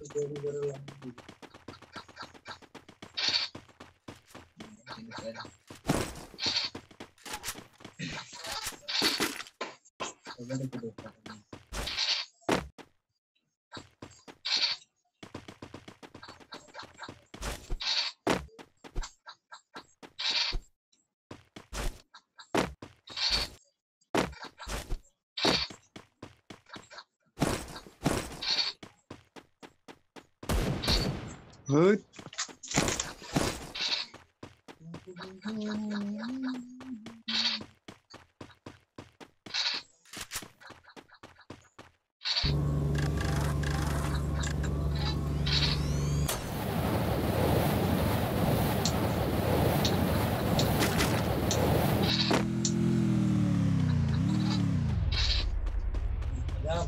Gracias.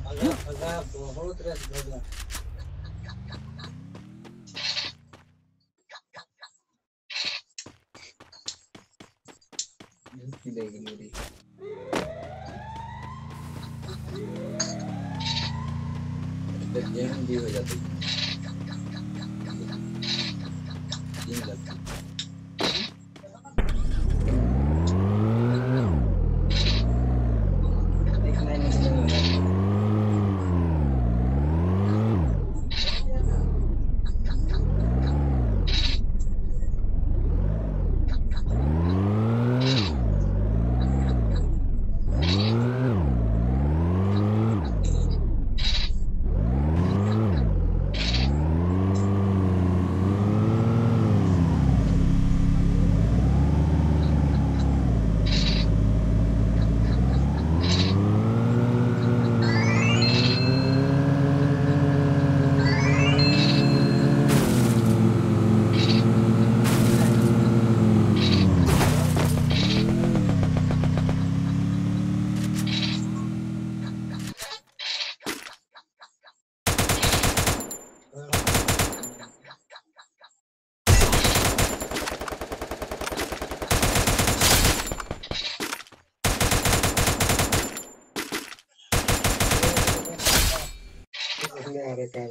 भगा भगा बहुत रस भगा। झुकी देगी मेरी गेम भी हो। जाती तीन इसमें आ रखा है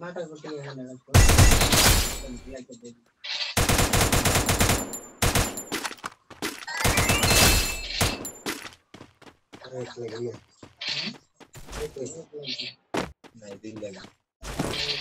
माटा कुटी है ना कंप्लीट कर दे एक लगी है एक लगी नहीं, दिन लगा Oh,